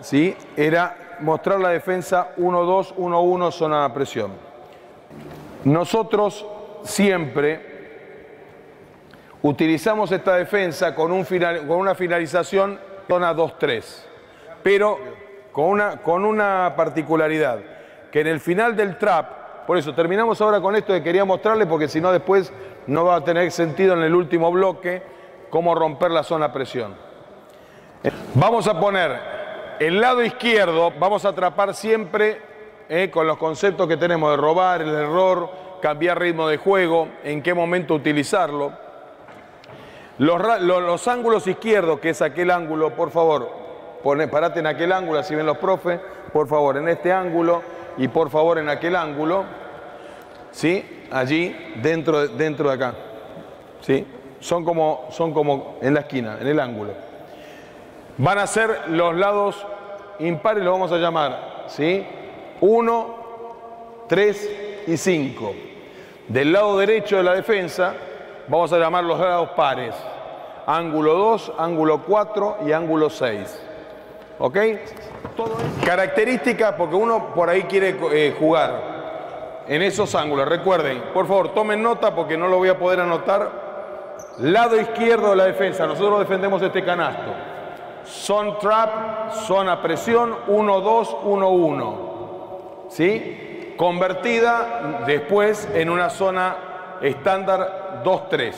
¿sí? Era mostrar la defensa 1-2, 1-1, zona de presión. Nosotros siempre utilizamos esta defensa con, un final, con una finalización zona 2-3, pero con una, con una particularidad, que en el final del trap, por eso terminamos ahora con esto que quería mostrarle, porque si no después no va a tener sentido en el último bloque cómo romper la zona presión. Vamos a poner el lado izquierdo, vamos a atrapar siempre eh, con los conceptos que tenemos de robar, el error, cambiar ritmo de juego, en qué momento utilizarlo. Los, los, ángulos izquierdos, que es aquel ángulo, por favor, pone, parate en aquel ángulo, así ven los profes, por favor, en este ángulo y por favor en aquel ángulo, ¿sí? Allí, dentro, dentro de acá, ¿sí? Son como, son como en la esquina, en el ángulo. Van a ser los lados impares, los vamos a llamar, ¿sí? 1, 3 y 5. Del lado derecho de la defensa vamos a llamar los lados pares. Ángulo 2, ángulo 4 y ángulo 6. ¿Ok? Características, porque uno por ahí quiere eh, jugar en esos ángulos. Recuerden, por favor, tomen nota porque no lo voy a poder anotar. Lado izquierdo de la defensa, nosotros defendemos este canasto. Son trap, zona presión, 1-2, 1-1. ¿Sí? Convertida después en una zona estándar 2-3.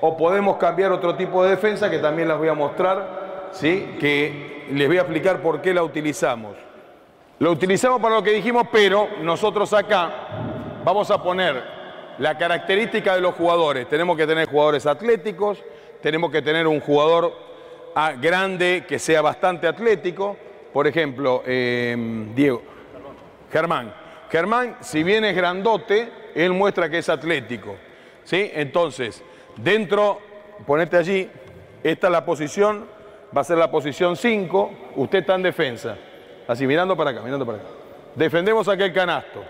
O podemos cambiar otro tipo de defensa que también las voy a mostrar, ¿sí? que les voy a explicar por qué la utilizamos. Lo utilizamos para lo que dijimos, pero nosotros acá vamos a poner la característica de los jugadores. Tenemos que tener jugadores atléticos, tenemos que tener un jugador ah, grande que sea bastante atlético. Por ejemplo, eh, Diego, Germán. Germán, si bien es grandote, él muestra que es atlético. ¿sí? Entonces, dentro, ponete allí, esta es la posición, va a ser la posición 5, usted está en defensa. Así, mirando para acá, mirando para acá. Defendemos aquel canasto.